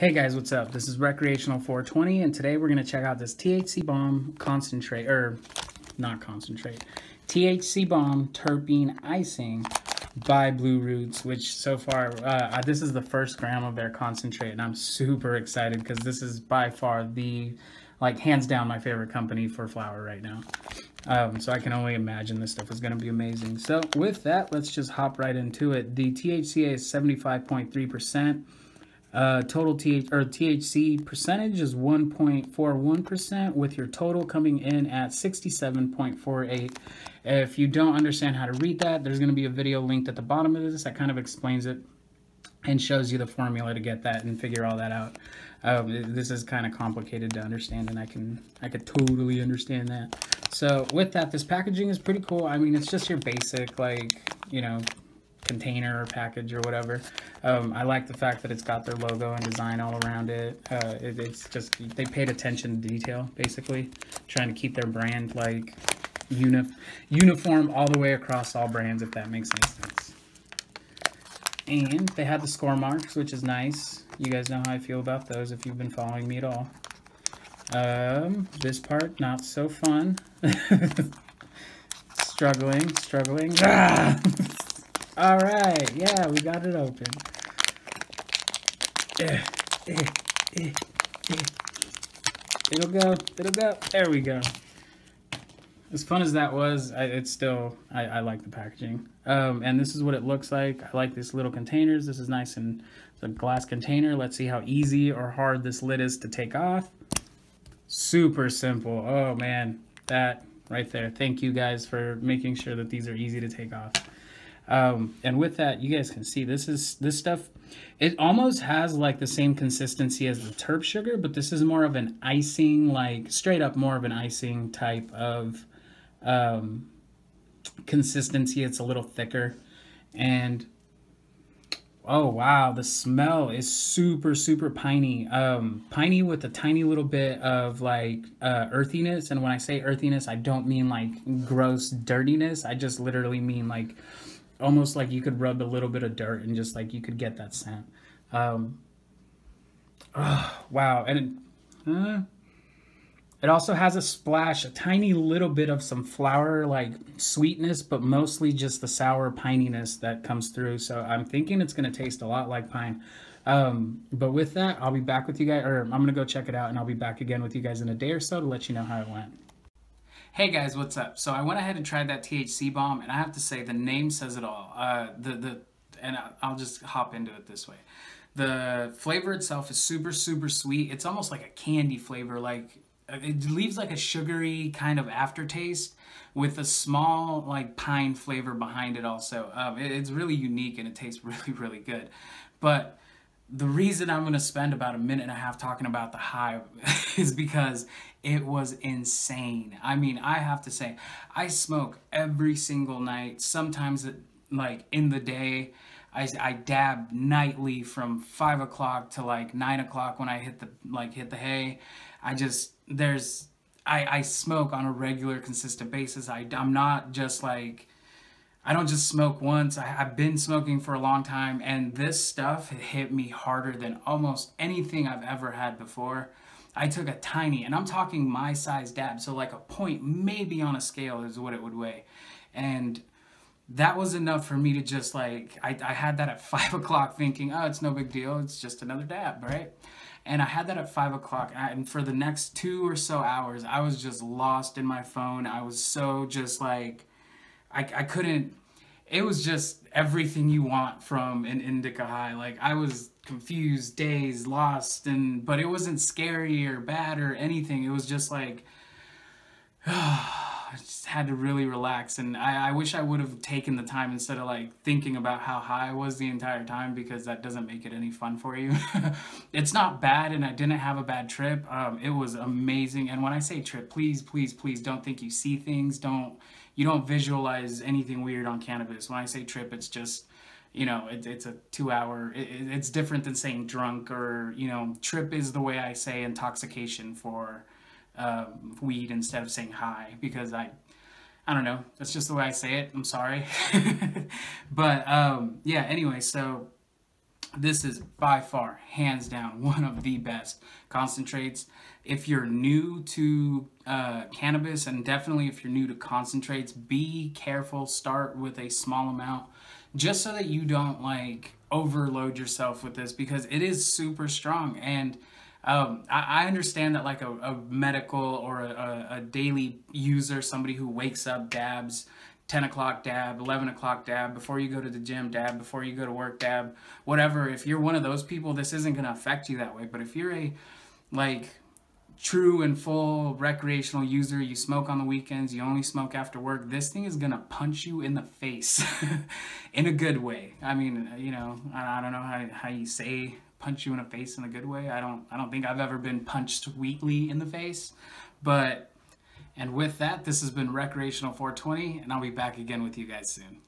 Hey guys, what's up? This is Recreational 420, and today we're going to check out this THC Bomb concentrate, or not concentrate, THC Bomb terpene icing by Blue Roots, which so far, uh, this is the first gram of their concentrate, and I'm super excited because this is by far the, like, hands down my favorite company for flower right now. Um, so I can only imagine this stuff is going to be amazing. So with that, let's just hop right into it. The THCA is 75.3%. Uh, total TH or THC percentage is 1.41% with your total coming in at 67.48. If you don't understand how to read that, there's going to be a video linked at the bottom of this that kind of explains it and shows you the formula to get that and figure all that out. Um, this is kind of complicated to understand and I can I could totally understand that. So with that, this packaging is pretty cool. I mean, it's just your basic like, you know, container or package or whatever. Um, I like the fact that it's got their logo and design all around it. Uh, it. It's just, they paid attention to detail, basically, trying to keep their brand, like, uni uniform all the way across all brands, if that makes any sense. And they had the score marks, which is nice. You guys know how I feel about those if you've been following me at all. Um, this part, not so fun. struggling, struggling. Ah! All right, yeah, we got it open. It'll go, it'll go. There we go. As fun as that was, I, it's still, I, I, like the packaging. Um, and this is what it looks like. I like these little containers. This is nice and it's a glass container. Let's see how easy or hard this lid is to take off. Super simple. Oh man, that right there. Thank you guys for making sure that these are easy to take off. Um, and with that, you guys can see this is this stuff. It almost has like the same consistency as the terp sugar, but this is more of an icing, like straight up more of an icing type of um, consistency. It's a little thicker, and oh wow, the smell is super super piney. Um, piney with a tiny little bit of like uh, earthiness. And when I say earthiness, I don't mean like gross dirtiness. I just literally mean like almost like you could rub a little bit of dirt and just like you could get that scent. Um, oh, wow. And it, uh, it also has a splash, a tiny little bit of some flower like sweetness, but mostly just the sour pininess that comes through. So I'm thinking it's going to taste a lot like pine. Um, but with that, I'll be back with you guys, or I'm going to go check it out and I'll be back again with you guys in a day or so to let you know how it went. Hey guys, what's up? So I went ahead and tried that THC bomb, and I have to say the name says it all. Uh, the the and I'll just hop into it this way. The flavor itself is super super sweet. It's almost like a candy flavor. Like it leaves like a sugary kind of aftertaste with a small like pine flavor behind it. Also, um, it, it's really unique and it tastes really really good. But the reason I'm going to spend about a minute and a half talking about the high is because it was insane. I mean, I have to say, I smoke every single night. Sometimes, it, like in the day, I, I dab nightly from five o'clock to like nine o'clock when I hit the like hit the hay. I just there's I I smoke on a regular, consistent basis. I I'm not just like I don't just smoke once. I, have been smoking for a long time, and this stuff hit me harder than almost anything I've ever had before. I took a tiny, and I'm talking my size dab, so like a point maybe on a scale is what it would weigh. And that was enough for me to just like, I, I had that at five o'clock thinking, oh, it's no big deal. It's just another dab, right? And I had that at five o'clock, and for the next two or so hours, I was just lost in my phone. I was so just like, I, I couldn't it was just everything you want from an indica high like i was confused dazed lost and but it wasn't scary or bad or anything it was just like I just had to really relax and I, I wish I would have taken the time instead of like thinking about how high I was the entire time because that doesn't make it any fun for you. it's not bad and I didn't have a bad trip. Um, it was amazing and when I say trip, please, please, please don't think you see things. Don't you don't visualize anything weird on cannabis. When I say trip, it's just you know it, it's a two hour it, it's different than saying drunk or you know trip is the way i say intoxication for um, weed instead of saying high because I, I don't know. That's just the way I say it. I'm sorry. but um, yeah, anyway, so this is by far, hands down, one of the best concentrates. If you're new to uh, cannabis, and definitely if you're new to concentrates, be careful. Start with a small amount, just so that you don't like overload yourself with this because it is super strong. And um, I, I, understand that like a, a medical or a, a daily user, somebody who wakes up, dabs, 10 o'clock dab, 11 o'clock dab, before you go to the gym dab, before you go to work dab, whatever. If you're one of those people, this isn't going to affect you that way. But if you're a like true and full recreational user, you smoke on the weekends, you only smoke after work, this thing is going to punch you in the face in a good way. I mean, you know, I, don't know how, how you say punch you in the face in a good way. I don't I don't think I've ever been punched weakly in the face, but and with that, this has been Recreational 420, and I'll be back again with you guys soon.